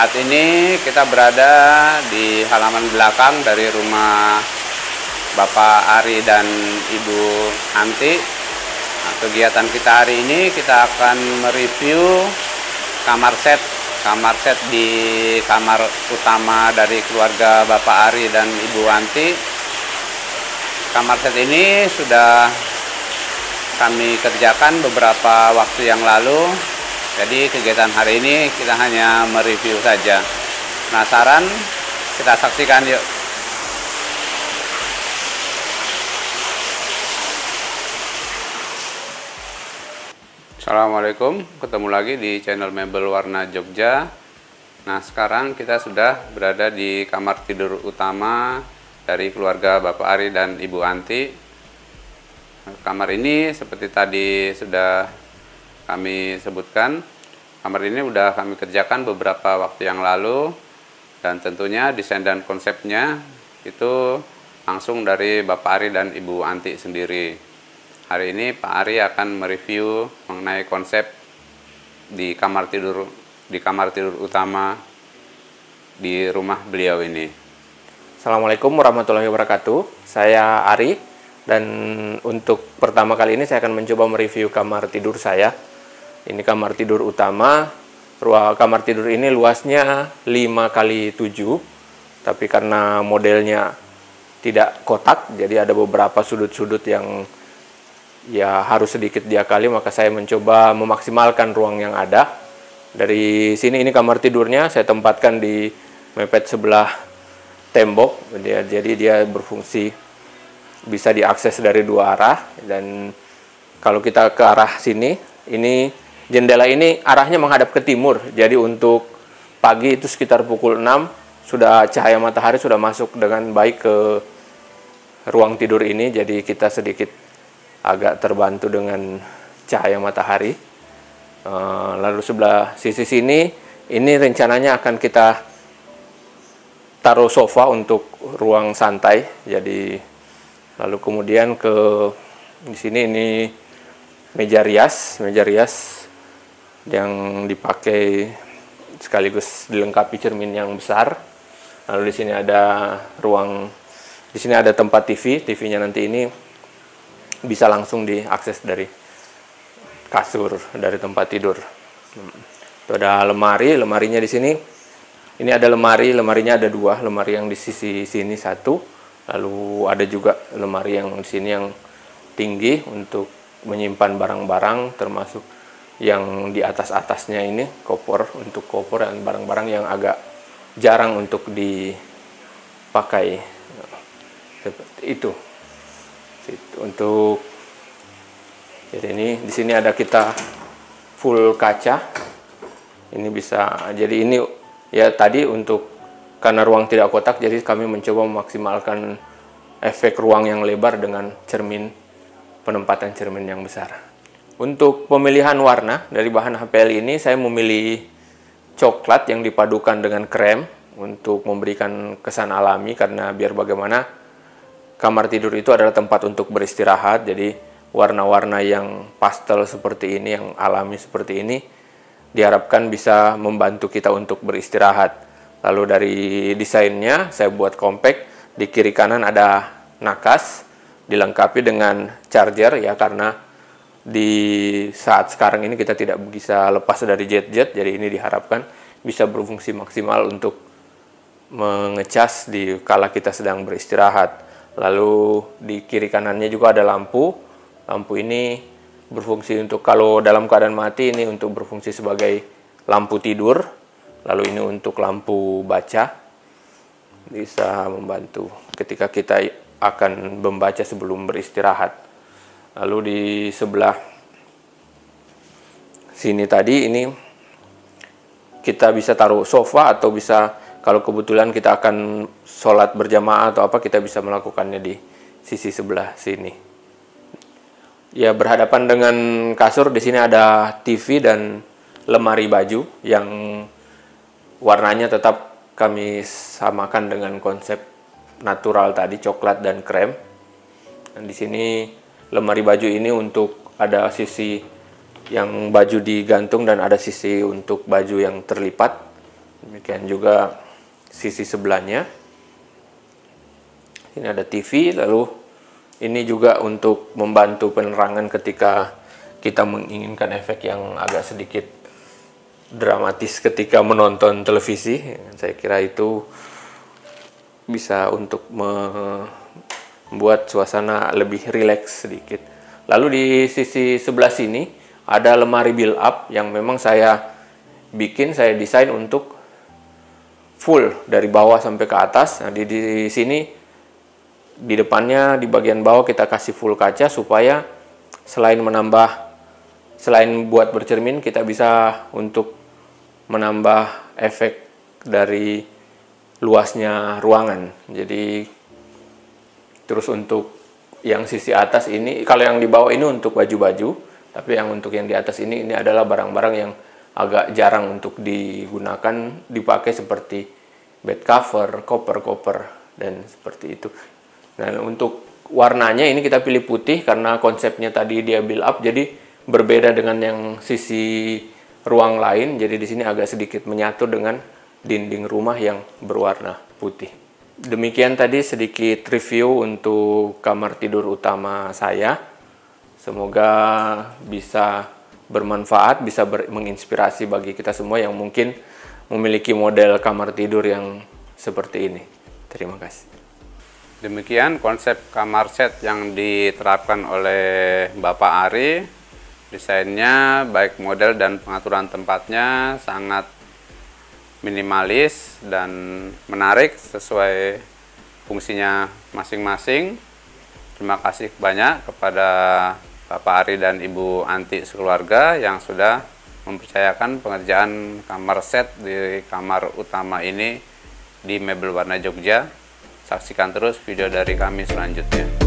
saat ini kita berada di halaman belakang dari rumah Bapak Ari dan Ibu Anti. Nah, kegiatan kita hari ini kita akan mereview kamar set kamar set di kamar utama dari keluarga Bapak Ari dan Ibu Anti. Kamar set ini sudah kami kerjakan beberapa waktu yang lalu jadi kegiatan hari ini kita hanya mereview saja. Penasaran? Kita saksikan yuk. Assalamualaikum, ketemu lagi di channel Mebel Warna Jogja. Nah sekarang kita sudah berada di kamar tidur utama dari keluarga Bapak Ari dan Ibu Anti. Kamar ini seperti tadi sudah kami sebutkan. Kamar ini sudah kami kerjakan beberapa waktu yang lalu dan tentunya desain dan konsepnya itu langsung dari Bapak Ari dan Ibu Anti sendiri. Hari ini Pak Ari akan mereview mengenai konsep di kamar tidur di kamar tidur utama di rumah beliau ini. Assalamualaikum warahmatullahi wabarakatuh. Saya Ari dan untuk pertama kali ini saya akan mencoba mereview kamar tidur saya ini kamar tidur utama. Ruang kamar tidur ini luasnya 5 kali 7 tapi karena modelnya tidak kotak, jadi ada beberapa sudut-sudut yang ya harus sedikit diakali, maka saya mencoba memaksimalkan ruang yang ada. Dari sini ini kamar tidurnya saya tempatkan di mepet sebelah tembok, jadi dia berfungsi bisa diakses dari dua arah dan kalau kita ke arah sini ini jendela ini arahnya menghadap ke timur. Jadi untuk pagi itu sekitar pukul 6 sudah cahaya matahari sudah masuk dengan baik ke ruang tidur ini. Jadi kita sedikit agak terbantu dengan cahaya matahari. Eh, lalu sebelah sisi sini ini rencananya akan kita taruh sofa untuk ruang santai. Jadi lalu kemudian ke di sini ini meja rias, meja rias yang dipakai sekaligus dilengkapi cermin yang besar. Lalu di sini ada ruang, di sini ada tempat TV. TV-nya nanti ini bisa langsung diakses dari kasur, dari tempat tidur. Itu ada lemari, lemarinya di sini. Ini ada lemari, lemarinya ada dua, lemari yang di sisi sini satu, lalu ada juga lemari yang di sini yang tinggi untuk menyimpan barang-barang termasuk yang di atas-atasnya ini koper untuk koper dan barang-barang yang agak jarang untuk dipakai. Seperti itu untuk jadi ini di sini ada kita full kaca. Ini bisa jadi ini ya tadi untuk karena ruang tidak kotak jadi kami mencoba memaksimalkan efek ruang yang lebar dengan cermin penempatan cermin yang besar untuk pemilihan warna dari bahan HPL ini saya memilih coklat yang dipadukan dengan krem untuk memberikan kesan alami karena biar bagaimana kamar tidur itu adalah tempat untuk beristirahat. Jadi warna-warna yang pastel seperti ini yang alami seperti ini diharapkan bisa membantu kita untuk beristirahat. Lalu dari desainnya saya buat compact. Di kiri kanan ada nakas dilengkapi dengan charger ya karena di saat sekarang ini kita tidak bisa lepas dari jet-jet, jadi ini diharapkan bisa berfungsi maksimal untuk mengecas di kala kita sedang beristirahat. Lalu di kiri kanannya juga ada lampu. Lampu ini berfungsi untuk kalau dalam keadaan mati ini untuk berfungsi sebagai lampu tidur. Lalu ini untuk lampu baca. Bisa membantu ketika kita akan membaca sebelum beristirahat. Lalu di sebelah sini tadi ini kita bisa taruh sofa atau bisa kalau kebetulan kita akan sholat berjamaah atau apa kita bisa melakukannya di sisi sebelah sini. Ya berhadapan dengan kasur di sini ada TV dan lemari baju yang warnanya tetap kami samakan dengan konsep natural tadi coklat dan krem. Dan di sini lemari baju ini untuk ada sisi yang baju digantung dan ada sisi untuk baju yang terlipat Demikian juga sisi sebelahnya. Ini ada TV, lalu ini juga untuk membantu penerangan ketika kita menginginkan efek yang agak sedikit dramatis ketika menonton televisi. Saya kira itu bisa untuk membuat suasana lebih rileks sedikit. Lalu di sisi sebelah sini ada lemari build up yang memang saya bikin, saya desain untuk full dari bawah sampai ke atas. Nah, di, di sini di depannya di bagian bawah kita kasih full kaca supaya selain menambah selain buat bercermin kita bisa untuk menambah efek dari luasnya ruangan jadi terus untuk yang sisi atas ini kalau yang di bawah ini untuk baju-baju tapi yang untuk yang di atas ini ini adalah barang-barang yang agak jarang untuk digunakan dipakai seperti bed cover, koper-koper dan seperti itu Nah, untuk warnanya ini kita pilih putih karena konsepnya tadi dia build up jadi berbeda dengan yang sisi ruang lain. Jadi di sini agak sedikit menyatu dengan dinding rumah yang berwarna putih. Demikian tadi sedikit review untuk kamar tidur utama saya. Semoga bisa bermanfaat, bisa ber menginspirasi bagi kita semua yang mungkin memiliki model kamar tidur yang seperti ini. Terima kasih. Demikian konsep kamar set yang diterapkan oleh Bapak Ari. Desainnya baik model dan pengaturan tempatnya sangat minimalis dan menarik sesuai fungsinya masing-masing. Terima kasih banyak kepada Bapak Ari dan Ibu Anti sekeluarga yang sudah mempercayakan pengerjaan kamar set di kamar utama ini di Mebel Warna Jogja. Saksikan terus video dari kami selanjutnya.